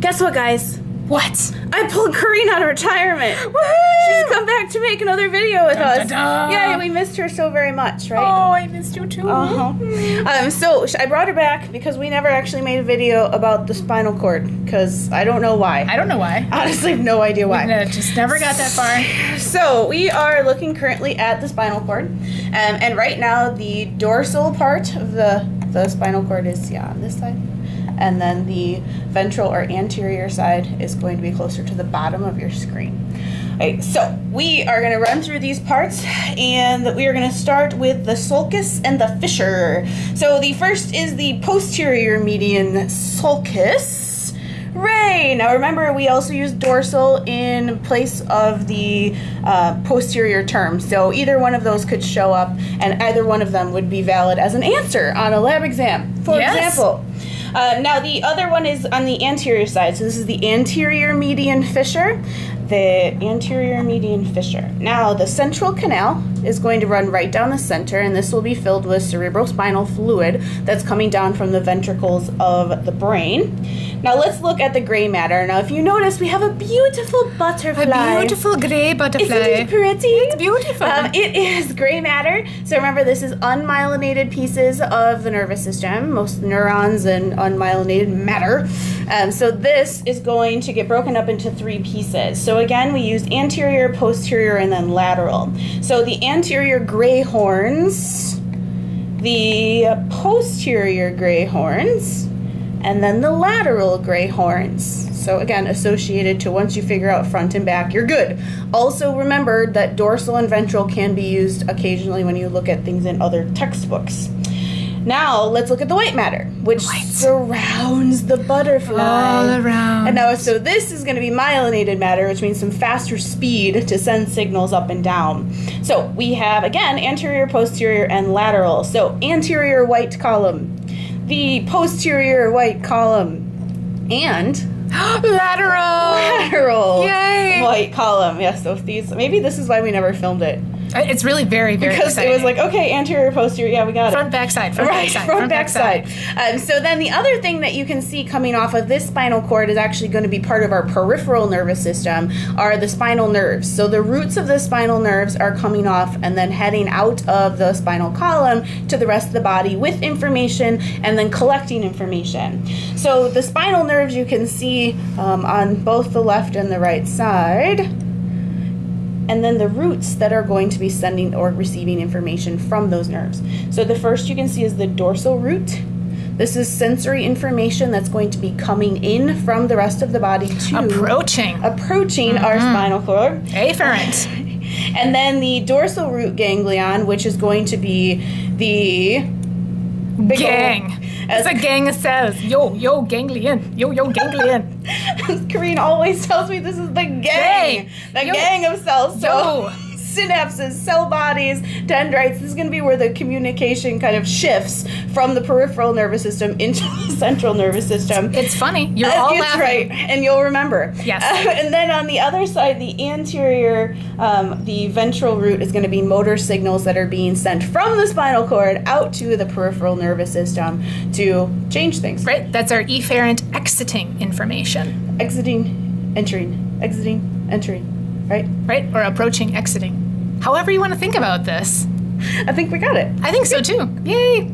Guess what, guys? What? I pulled Corine out of retirement. She's come back to make another video with Dun, us. dun, dun. Yeah, we missed her so very much, right? Oh, I missed you too. Uh-huh. Um, so I brought her back because we never actually made a video about the spinal cord because I don't know why. I don't know why. honestly have no idea why. I just never got that far. So we are looking currently at the spinal cord, um, and right now the dorsal part of the the spinal cord is yeah on this side, and then the ventral or anterior side is going to be closer to the bottom of your screen. Alright, so we are going to run through these parts, and we are going to start with the sulcus and the fissure. So the first is the posterior median sulcus. Ray. Now remember, we also use dorsal in place of the uh, posterior term. So either one of those could show up, and either one of them would be valid as an answer on a lab exam. For Yes. example. Uh, now the other one is on the anterior side. So this is the anterior median fissure. The anterior median fissure. Now the central canal is going to run right down the center, and this will be filled with cerebrospinal fluid that's coming down from the ventricles of the brain. Now let's look at the gray matter. Now if you notice, we have a beautiful butterfly. A beautiful gray butterfly. Isn't it pretty? It's beautiful. Um, it is gray matter. So remember, this is unmyelinated pieces of the nervous system, most neurons and unmyelinated matter. Um, so this is going to get broken up into three pieces. So again, we used anterior, posterior, and then lateral. So the anterior gray horns, the posterior gray horns, and then the lateral gray horns. So again, associated to once you figure out front and back, you're good. Also remember that dorsal and ventral can be used occasionally when you look at things in other textbooks. Now let's look at the white matter, which White. surrounds the butterfly. All around. And now, so this is going to be myelinated matter, which means some faster speed to send signals up and down. So we have again anterior, posterior, and lateral. So anterior white column, the posterior white column, and Lateral. lateral Yay. white column. Yes, so if these maybe this is why we never filmed it It's really very, very because exciting. it was like okay, anterior, posterior, yeah, we got it. front, back, side, front, right, back, side, front, front, back, back, side. Um, so then the other thing that you can see coming off of this spinal cord is actually going to be part of our peripheral nervous system, are the spinal nerves. So the roots of the spinal nerves are coming off and then heading out of the spinal column to the rest of the body with information and then collecting information. So the spinal nerves you can see um, on both the left and the right side and then the roots that are going to be sending or receiving information from those nerves. So the first you can see is the dorsal root. This is sensory information that's going to be coming in from the rest of the body to Approaching. approaching our mm-hmm. spinal cord. Afferent. And then the dorsal root ganglion, which is going to be the big Gang. It's a gang of cells. Yo, yo, ganglion. Yo, yo, ganglion. Corine always tells me this is the gang, Gang. the Yo. gang of cells. So Yo. Synapses, cell bodies, dendrites. This is going to be where the communication kind of shifts from the peripheral nervous system into the central nervous system. It's funny. You're Uh, all That's laughing. right, and you'll remember. Yes. Uh, and then on the other side, the anterior, um, the ventral root is going to be motor signals that are being sent from the spinal cord out to the peripheral nervous system to change things. Right? That's our efferent exiting information. Exiting, entering, exiting, entering. Right? Right? Or approaching, exiting. However you want to think about this. I think we got it. I think so too. Yay.